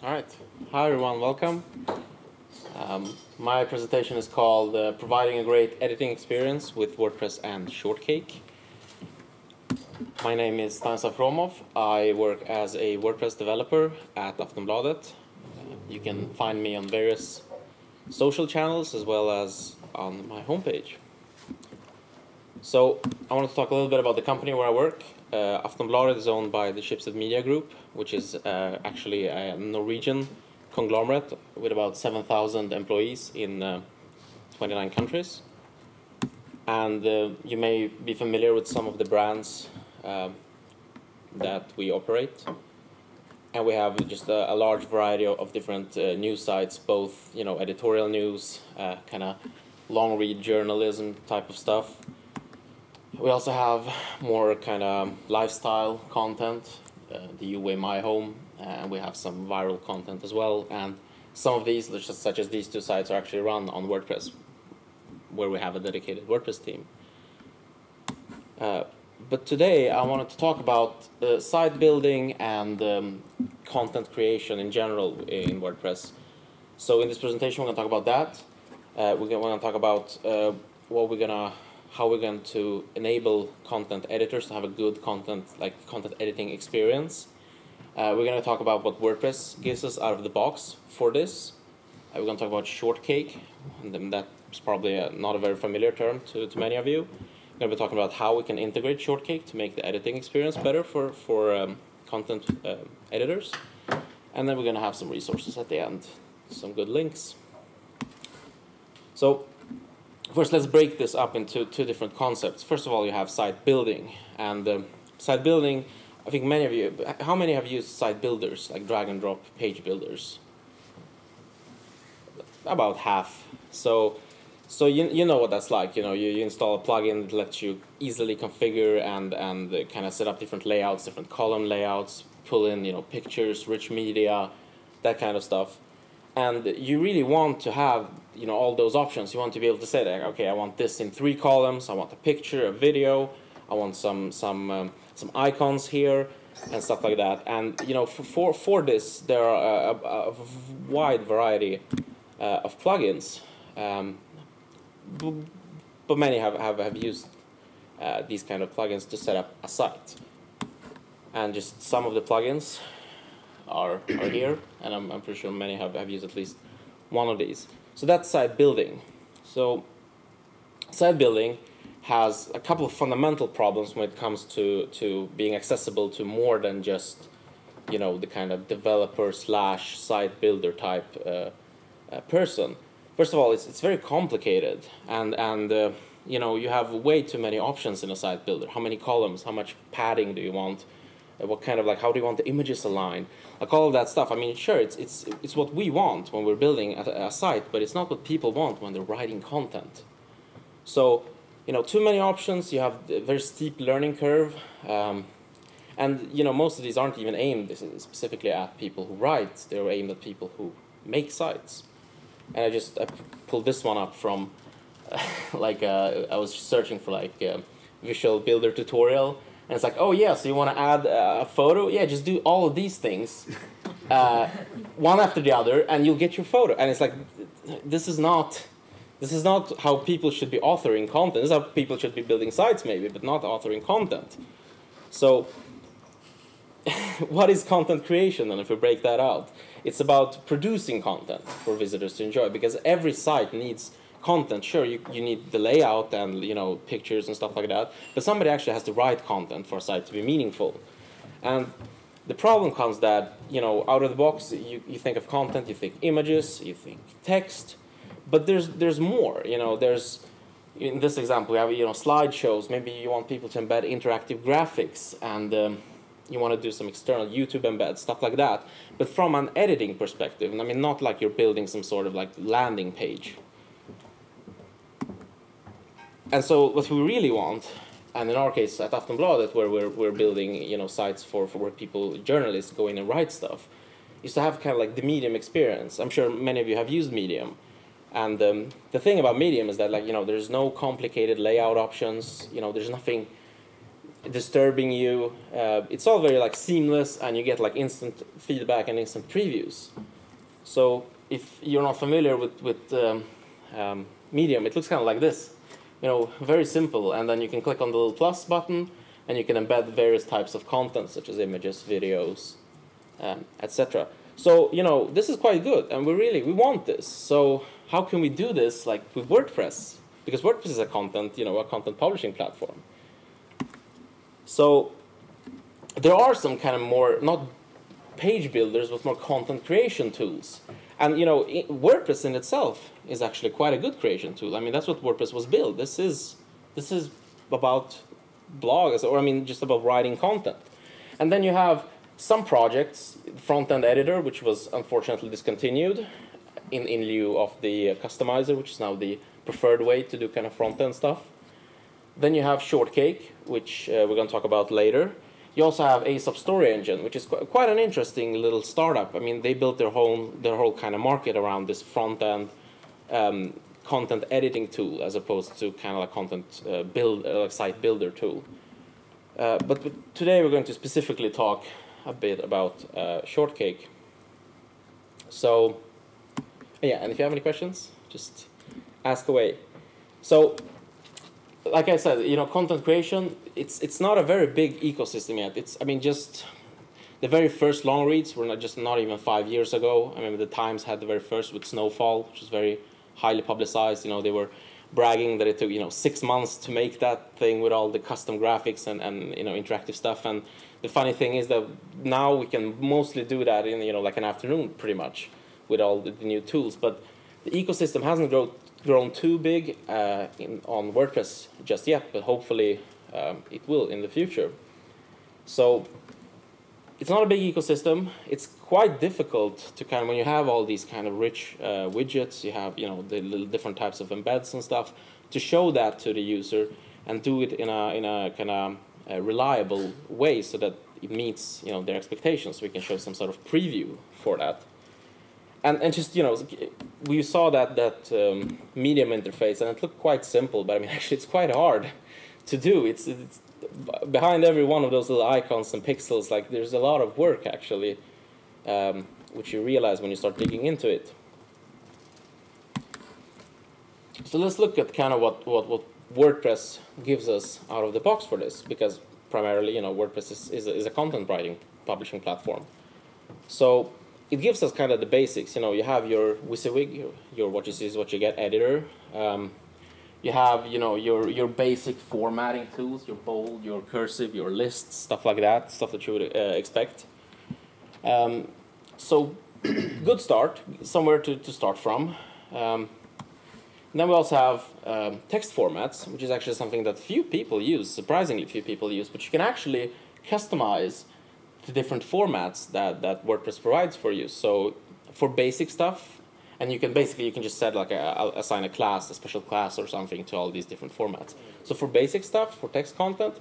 All right. Hi, everyone. Welcome. Um, my presentation is called uh, Providing a Great Editing Experience with WordPress and Shortcake. My name is Stanislav Khromov. I work as a WordPress developer at Aftonbladet. Uh, you can find me on various social channels as well as on my homepage. So I want to talk a little bit about the company where I work. Uh, Aftonbladet is owned by the Schibsted Media Group, which is uh, actually a Norwegian conglomerate with about 7,000 employees in uh, 29 countries. And uh, you may be familiar with some of the brands uh, that we operate. And we have just a, a large variety of different uh, news sites, both you know editorial news, kind of long read journalism type of stuff, we also have more kind of lifestyle content, uh, the UA My Home, and we have some viral content as well. And some of these, such as these two sites, are actually run on WordPress, where we have a dedicated WordPress team. Uh, but today I wanted to talk about uh, site building and um, content creation in general in WordPress. So in this presentation, we're going to talk about that. Uh, we're going to talk about uh, what we're going to how we're going to enable content editors to have a good content like content editing experience. Uh, we're going to talk about what WordPress gives us out of the box for this. Uh, we're going to talk about Shortcake, and that's probably a, not a very familiar term to, to many of you. We're going to be talking about how we can integrate Shortcake to make the editing experience better for, for um, content uh, editors. And then we're going to have some resources at the end, some good links. So first let's break this up into two different concepts. First of all, you have site building. And um, site building, I think many of you, how many have used site builders, like drag and drop page builders? About half. So, so you, you know what that's like. You know, you, you install a plugin that lets you easily configure and, and uh, kind of set up different layouts, different column layouts, pull in, you know, pictures, rich media, that kind of stuff and you really want to have you know all those options. You want to be able to say that okay i want this in three columns. I want a picture a video. I want some some um, some icons here and stuff like that. And you know for for, for this there are a, a, wide variety uh, of plugins. Um, but many have, have, have used uh, these kind of plugins to set up a site. And just some of the plugins are, are here, and I'm, I'm pretty sure many have, have used at least one of these. So that's site building. So site building has a couple of fundamental problems when it comes to, to being accessible to more than just you know the kind of developer slash site builder type uh, uh, person. First of all, it's, it's very complicated and and uh, you know you have way too many options in a site builder. How many columns? How much padding do you want? Uh, what kind of like how do you want the images aligned? like all of that stuff. I mean, sure, it's it's it's what we want when we're building a, a site, but it's not what people want when they're writing content. So, you know, too many options. You have a very steep learning curve, um, and you know most of these aren't even aimed specifically at people who write. They're aimed at people who make sites. And I just I pulled this one up from, uh, like uh, I was searching for like a visual builder tutorial and it's like, oh yeah, so you want to add a photo? Yeah, just do all of these things, uh, one after the other, and you'll get your photo. And it's like, this is not, this is not how people should be authoring content. This is how people should be building sites, maybe, but not authoring content. So, what is content creation then? If we break that out, it's about producing content for visitors to enjoy because every site needs content, sure, you, you need the layout and you know pictures and stuff like that, but somebody actually has to write content for a site to be meaningful. And the problem comes that you know out of the box, you, you think of content, you think images, you think text, but there's there's more. You know, there's in this example we have you know slideshows. Maybe you want people to embed interactive graphics and. Um, you want to do some external YouTube embed, stuff like that. But from an editing perspective, and I mean, not like you're building some sort of like landing page and so what we really want, and in our case at Aftonbladet, where we're, we're building you know sites for, for where people, journalists, go in and write stuff, is to have kind of like the Medium experience. I'm sure many of you have used Medium. And um, the thing about Medium is that like you know there's no complicated layout options. You know there's nothing disturbing you. Uh, it's all very like seamless, and you get like instant feedback and instant previews. So if you're not familiar with with um, um, Medium, it looks kind of like this. You know, very simple, and then you can click on the little plus button, and you can embed various types of content, such as images, videos, um, etc. So you know, this is quite good, and we really we want this. So how can we do this like with WordPress? Because WordPress is a content, you know, a content publishing platform. So there are some kind of more not page builders, but more content creation tools. And you know, WordPress in itself is actually quite a good creation tool. I mean, that's what WordPress was built. This is this is about blogs, or I mean, just about writing content. And then you have some projects, front end editor, which was unfortunately discontinued in, in lieu of the customizer, which is now the preferred way to do kind of front end stuff. Then you have Shortcake, which uh, we're going to talk about later. You also have Aesop Story Engine, which is qu quite an interesting little startup. I mean, they built their whole their whole kind of market around this front end um, content editing tool, as opposed to kind of like content uh, build uh, site builder tool. Uh, but, but, today we're going to specifically talk a bit about uh, Shortcake. So, yeah, and if you have any questions, just ask away. So like I said, you know, content creation, it's it's not a very big ecosystem yet. It's I mean just the very first long reads were not just not even five years ago. I mean the Times had the very first with Snowfall, which was very highly publicized. You know, they were bragging that it took you know six months to make that thing with all the custom graphics and, and you know interactive stuff. And the funny thing is that now we can mostly do that in you know like an afternoon pretty much with all the, the new tools. But the ecosystem hasn't grown grown too big uh, in, on WordPress just yet, but hopefully um, it will in the future. So it's not a big ecosystem. It's quite difficult to kind of when you have all these kind of rich uh, widgets, you have you know the little different types of embeds and stuff to show that to the user and do it in a in a kind of uh, reliable way so that it meets you know their expectations. We can show some sort of preview for that and and just you know we saw that that um, medium interface and it looked quite simple but i mean actually it's quite hard to do it's, it's behind every one of those little icons and pixels like there's a lot of work actually um, which you realize when you start digging into it so let's look at kind of what, what, what wordpress gives us out of the box for this because primarily you know wordpress is, is, a, is a content writing publishing platform so it gives us kind of the basics. You know, you have your WYSIWYG, your, your what you see is what you get editor. Um, you have you know your your basic formatting tools, your bold, your cursive, your lists, stuff like that, stuff that you would uh, expect. Um, so, good start, somewhere to, to start from. Um, then we also have um, text formats, which is actually something that few people use, surprisingly few people use, but you can actually customize the different formats that, that WordPress provides for you. So for basic stuff, and you can basically you can just set like a, assign a class, a special class or something to all these different formats. So for basic stuff, for text content,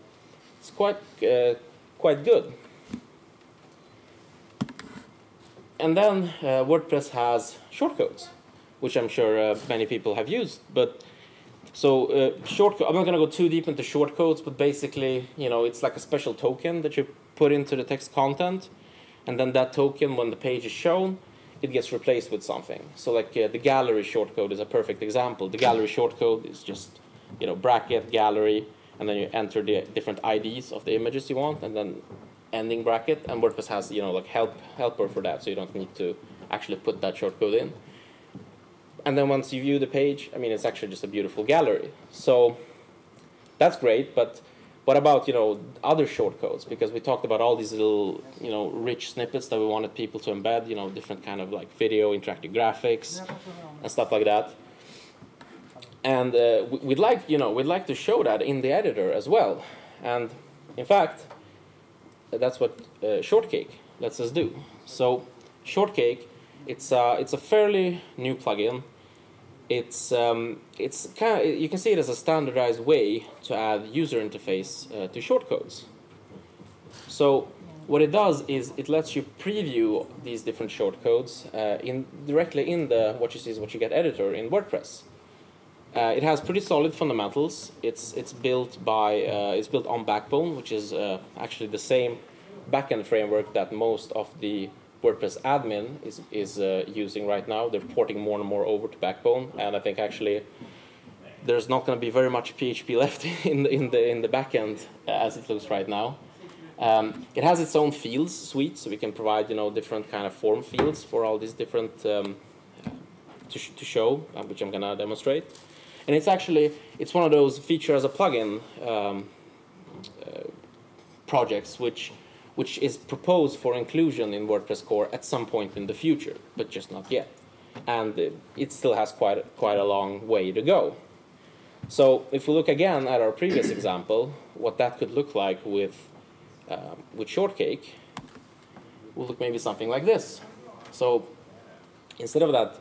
it's quite uh, quite good. And then uh, WordPress has shortcodes, which I'm sure uh, many people have used. But so uh, shortcode, I'm not going to go too deep into shortcodes, but basically, you know, it's like a special token that you put into the text content, and then that token, when the page is shown, it gets replaced with something. So like uh, the gallery shortcode is a perfect example. The gallery shortcode is just, you know, bracket gallery, and then you enter the different IDs of the images you want, and then ending bracket. And WordPress has, you know, like help helper for that, so you don't need to actually put that shortcode in. And then once you view the page, I mean, it's actually just a beautiful gallery. So that's great, but what about you know other shortcodes? Because we talked about all these little you know rich snippets that we wanted people to embed. You know different kind of like video, interactive graphics, and stuff like that. And uh, we'd like you know we'd like to show that in the editor as well. And in fact, that's what uh, Shortcake lets us do. So Shortcake, it's a, it's a fairly new plugin it's um, it's kind of you can see it as a standardized way to add user interface uh, to shortcodes. So what it does is it lets you preview these different shortcodes uh, in directly in the what you see is what you get editor in WordPress. Uh, it has pretty solid fundamentals. It's it's built by uh, it's built on Backbone, which is uh, actually the same backend framework that most of the WordPress admin is is uh, using right now. They're porting more and more over to Backbone, and I think actually there's not going to be very much PHP left in the, in the in the backend as it looks right now. Um, it has its own fields suite, so we can provide you know different kind of form fields for all these different um, to, sh to show, uh, which I'm gonna demonstrate. And it's actually it's one of those feature as a plugin um, uh, projects which which is proposed for inclusion in WordPress core at some point in the future, but just not yet. And it still has quite quite a long way to go. So if we look again at our previous example, what that could look like with um, with Shortcake will look maybe something like this. So instead of that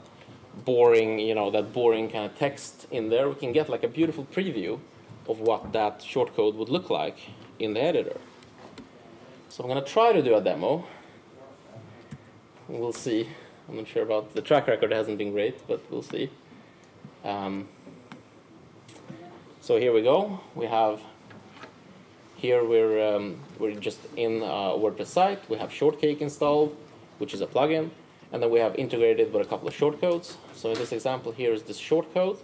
boring, you know, that boring kind of text in there, we can get like a beautiful preview of what that shortcode would look like in the editor. So I'm going to try to do a demo. We'll see. I'm not sure about the track record hasn't been great, but we'll see. Um, so here we go. We have here we're, um, we're just in WordPress site. We have Shortcake installed, which is a plugin. And then we have integrated with a couple of shortcodes. So in this example here is this shortcode.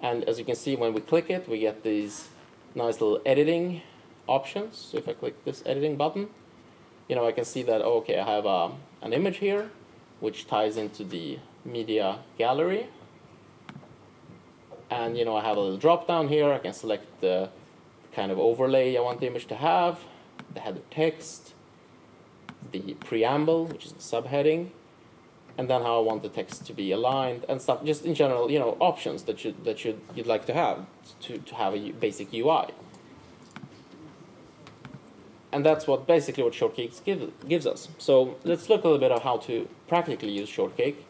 And as you can see, when we click it, we get these nice little editing options. So if I click this editing button, you know, I can see that, oh, okay, I have uh, an image here, which ties into the media gallery. And, you know, I have a little drop down here. I can select the kind of overlay I want the image to have, the header text, the preamble, which is the subheading, and then how I want the text to be aligned and stuff. Just in general, you know, options that you that you you'd like to have to to have a basic UI. And that's what basically what Shortcake give, gives us. So let's look a little bit at how to practically use Shortcake.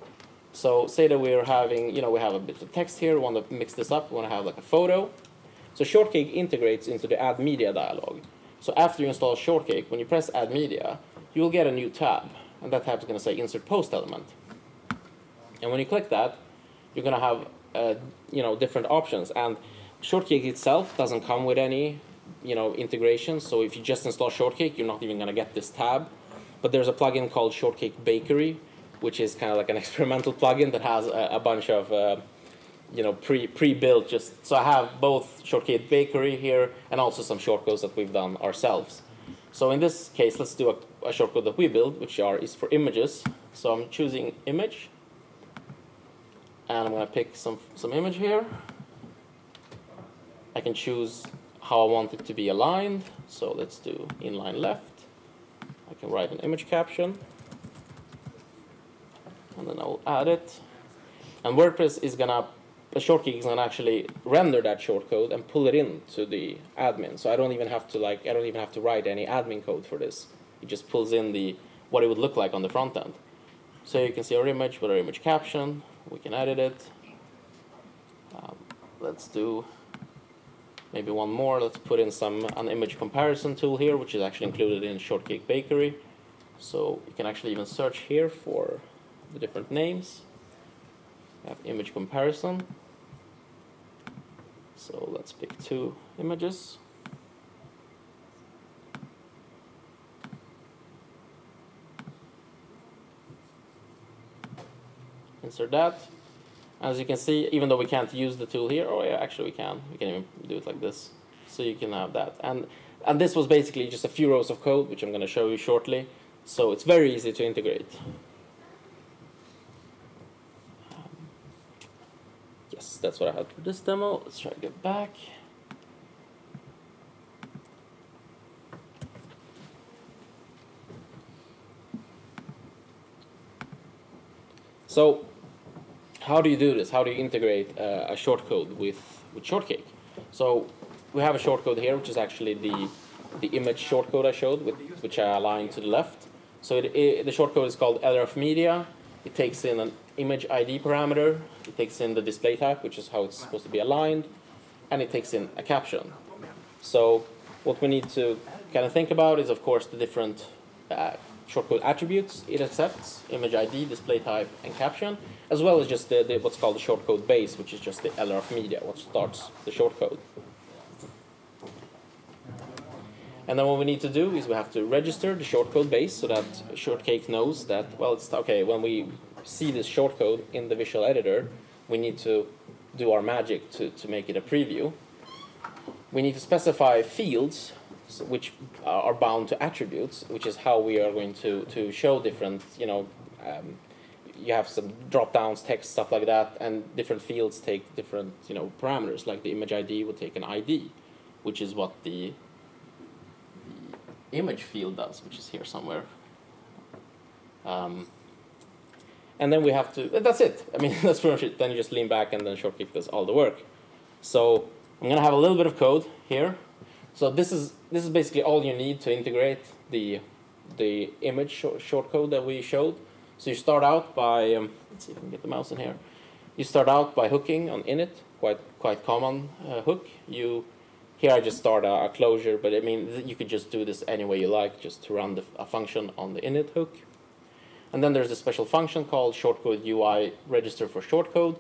So say that we're having, you know, we have a bit of text here, we want to mix this up, we want to have like a photo. So Shortcake integrates into the Add Media dialog. So after you install Shortcake, when you press Add Media, you will get a new tab. And that tab is going to say Insert Post Element. And when you click that, you're going to have uh, you know different options. And Shortcake itself doesn't come with any you know integration. So if you just install Shortcake, you're not even going to get this tab. But there's a plugin called Shortcake Bakery, which is kind of like an experimental plugin that has a, a bunch of uh, you know pre pre-built just so I have both Shortcake Bakery here and also some shortcodes that we've done ourselves. So in this case, let's do a, a shortcode that we build, which are is for images. So I'm choosing image, and I'm going to pick some some image here. I can choose how I want it to be aligned. So let's do inline left. I can write an image caption, and then I'll add it. And WordPress is gonna the Shortcake is gonna actually render that shortcode and pull it into the admin. So I don't even have to like I don't even have to write any admin code for this. It just pulls in the what it would look like on the front end. So you can see our image with our image caption. We can edit it. Um, let's do maybe one more. Let's put in some an image comparison tool here, which is actually included in Shortcake Bakery. So you can actually even search here for the different names. We have image comparison. So let's pick two images. Insert that. As you can see, even though we can't use the tool here, oh yeah, actually we can. We can even do it like this. So you can have that. And, and this was basically just a few rows of code, which I'm going to show you shortly. So it's very easy to integrate. Um, yes, that's what I had for this demo. Let's try to get back. So, how do you do this? How do you integrate uh, a shortcode with, with Shortcake? So, we have a shortcode here, which is actually the, the image shortcode I showed, with, which I aligned to the left. So, it, it, the shortcode is called LRF Media. It takes in an image ID parameter, it takes in the display type, which is how it's supposed to be aligned, and it takes in a caption. So what we need to kind of think about is, of course, the different uh, shortcode attributes it accepts, image ID, display type, and caption, as well as just the, the, what's called the shortcode base, which is just the LRF media, what starts the shortcode. And then what we need to do is we have to register the shortcode base so that Shortcake knows that, well, it's okay, when we see this shortcode in the visual editor, we need to do our magic to, to make it a preview. We need to specify fields which are bound to attributes, which is how we are going to, to show different, you know, um, you have some drop downs, text, stuff like that, and different fields take different, you know, parameters, like the image ID will take an ID, which is what the, the image field does, which is here somewhere. Um, and then we have to, that's it. I mean, that's pretty much it. Then you just lean back and then Shortcake does all the work. So I'm gonna have a little bit of code here. So this is this is basically all you need to integrate the the image short, shortcode that we showed. So you start out by um, let's see if can get the mouse in here. You start out by hooking on init, quite quite common uh, hook. You here I just start a, a, closure, but I mean you could just do this any way you like, just to run the, a function on the init hook. And then there's a special function called shortcode UI register for shortcode,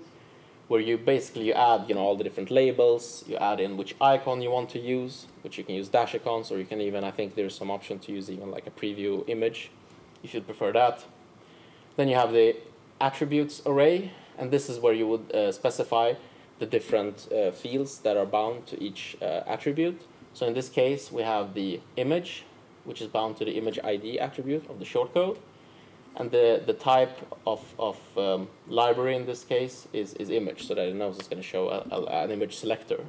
where you basically you add you know all the different labels, you add in which icon you want to use, which you can use dash icons, or you can even I think there's some option to use even like a preview image, if you'd prefer that. Then you have the attributes array, and this is where you would uh, specify the different uh, fields that are bound to each uh, attribute. So in this case, we have the image, which is bound to the image ID attribute of the shortcode. And the, the type of, of um, library in this case is, is image, so that it knows it's going to show a, a, an image selector.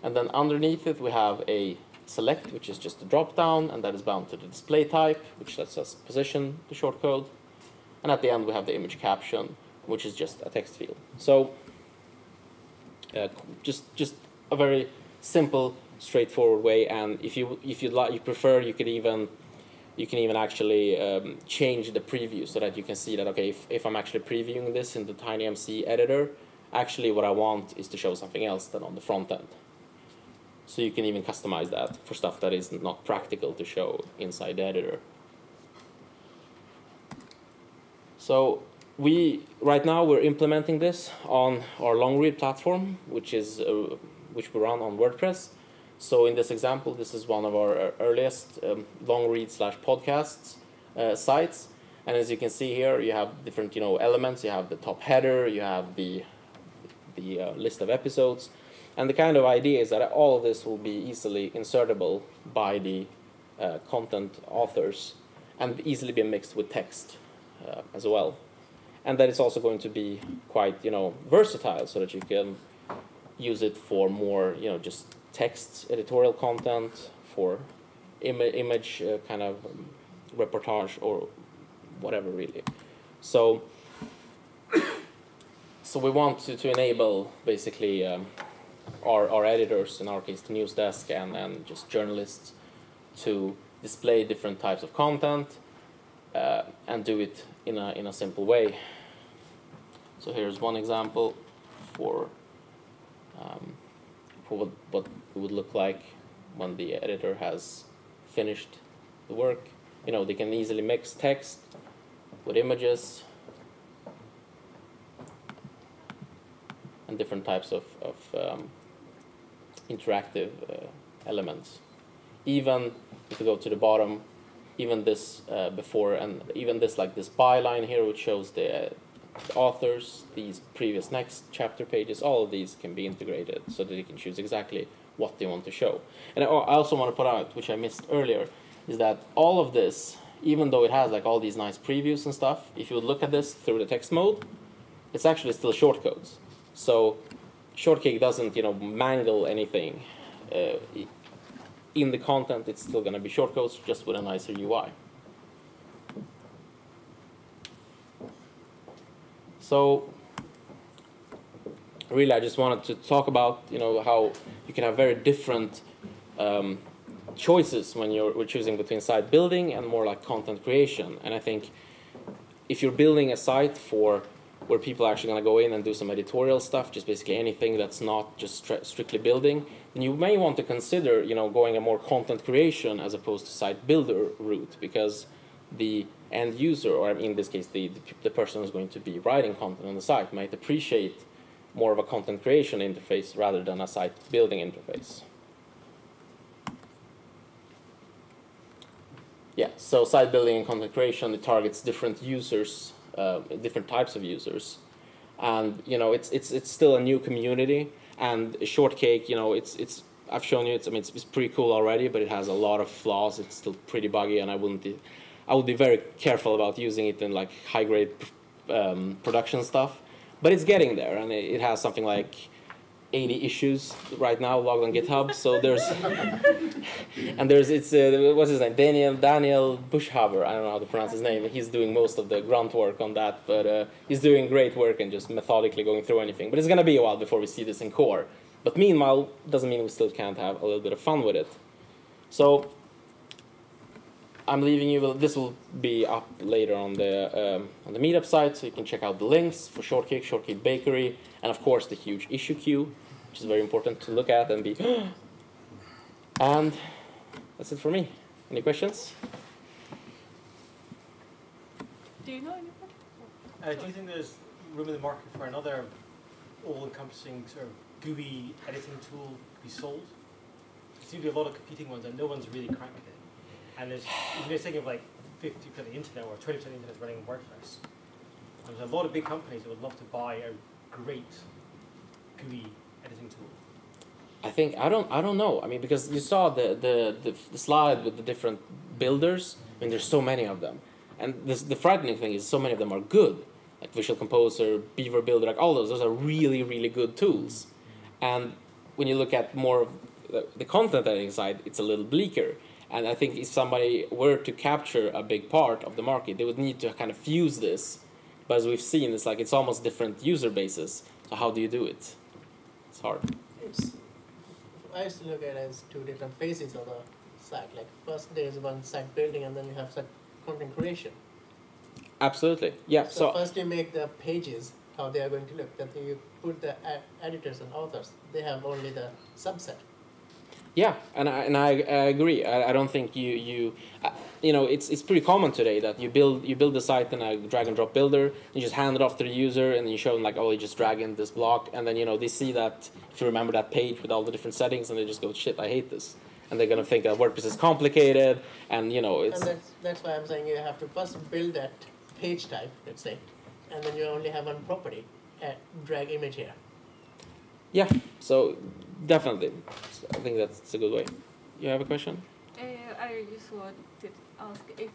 And then underneath it, we have a select, which is just a drop down, and that is bound to the display type, which lets us position the shortcode. And at the end, we have the image caption, which is just a text field. So uh, just just a very simple, straightforward way. And if you if you like, you prefer, you could even you can even actually um, change the preview so that you can see that okay if, if I'm actually previewing this in the TinyMC editor actually what I want is to show something else than on the front end. So you can even customize that for stuff that is not practical to show inside the editor. So we right now we're implementing this on our long read platform which is uh, which we run on WordPress so in this example, this is one of our earliest um, long read slash podcasts uh, sites. And as you can see here, you have different you know elements. You have the top header, you have the the uh, list of episodes, and the kind of idea is that all of this will be easily insertable by the uh, content authors and easily be mixed with text uh, as well. And that it's also going to be quite you know versatile, so that you can use it for more you know just text editorial content, for Im image uh, kind of um, reportage or whatever really. So, so we want to, to enable basically um, our, our editors, in our case the news desk and, and just journalists, to display different types of content uh, and do it in a, in a simple way. So here's one example for um, for what, what it would look like when the editor has finished the work. You know, they can easily mix text with images and different types of, of um, interactive uh, elements. Even if you go to the bottom, even this uh, before and even this like this byline here which shows the the authors, these previous next chapter pages, all of these can be integrated so that you can choose exactly what they want to show. And I also want to put out, which I missed earlier, is that all of this, even though it has like all these nice previews and stuff, if you look at this through the text mode, it's actually still shortcodes. So Shortcake doesn't, you know, mangle anything. Uh, in the content, it's still going to be shortcodes, just with a nicer UI. So really, I just wanted to talk about you know how you can have very different um, choices when you're choosing between site building and more like content creation. And I think if you're building a site for where people are actually going to go in and do some editorial stuff, just basically anything that's not just stri- strictly building, then you may want to consider, you know, going a more content creation as opposed to site builder route because the end user, or in this case, the, the, the person who's going to be writing content on the site might appreciate more of a content creation interface rather than a site building interface. Yeah, so site building and content creation it targets different users, uh, different types of users, and you know it's it's it's still a new community. And Shortcake, you know, it's it's I've shown you it's I mean it's, it's pretty cool already, but it has a lot of flaws. It's still pretty buggy, and I wouldn't I would be very careful about using it in like high grade um, production stuff. But it's getting there, and it, it has something like 80 issues right now logged on GitHub. So there's and there's it's uh, what's his name Daniel Daniel Bachhuber. I don't know how to pronounce his name. He's doing most of the grunt work on that, but uh, he's doing great work and just methodically going through anything. But it's gonna be a while before we see this in core. But meanwhile, doesn't mean we still can't have a little bit of fun with it. So I'm leaving you. This will be up later on the um, on the meetup site, so you can check out the links for Shortcake, Shortcake Bakery, and of course the huge issue queue which is very important to look at and be. and that's it for me. Any questions? Do you know anyone? Uh, do you think there's room in the market for another all-encompassing sort of GUI editing tool to be sold? There seem to be a lot of competing ones, and no one's really cracked it. And there's, you know, thinking of like 50% of the internet or 20% of the internet is running WordPress. And there's a lot of big companies that would love to buy a great GUI editing tool? I think I don't I don't know. I mean, because you saw the the, the, the slide with the different builders. I mean, there's so many of them, and this, the frightening thing is so many of them are good. Like Visual Composer, Beaver Builder, like all those, those are really really good tools. And when you look at more of the, the content editing side, it's a little bleaker. And I think if somebody were to capture a big part of the market, they would need to kind of fuse this. But as we've seen, it's like it's almost different user bases. So how do you do it? It's hard. It's, I used to look at it as two different phases of the site. Like first there is one site building and then you have site content creation. Absolutely, yeah. So, so first you make the pages how they are going to look. Then you put the editors and authors. They have only the subset. Yeah, and I, and I, I agree. I, I don't think you you uh, you know it's it's pretty common today that you build you build the site in a drag and drop builder. You just hand it off to the user and you show them like oh you just drag in this block and then you know they see that if you remember that page with all the different settings and they just go shit I hate this and they're gonna think that WordPress is complicated and you know it's. And that's that's why I'm saying you have to first build that page type let's say, and then you only have one property, uh, drag image here. Yeah. So definitely. I think that's a good way. You have a question? Uh, I just wanted to ask if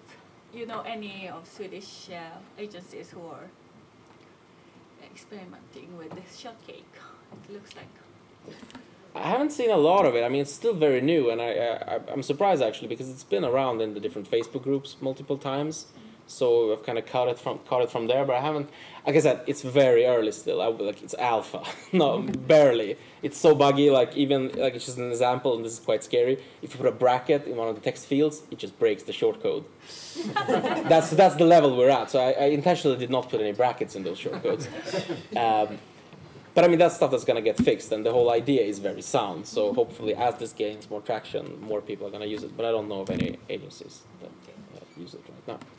you know any of Swedish uh, agencies who are experimenting with this Shortcake. It looks like. I haven't seen a lot of it. I mean, it's still very new, and I, I I'm surprised actually because it's been around in the different Facebook groups multiple times. So I've kind of caught it from caught it from there, but I haven't. Like I said, it's very early still. I like it's alpha, no, barely. It's so buggy. Like even like it's just an example, and this is quite scary. If you put a bracket in one of the text fields, it just breaks the shortcode. that's that's the level we're at. So I, I, intentionally did not put any brackets in those shortcodes. Um, but I mean that's stuff that's gonna get fixed, and the whole idea is very sound. So hopefully, as this gains more traction, more people are gonna use it. But I don't know of any agencies that uh, use it right now.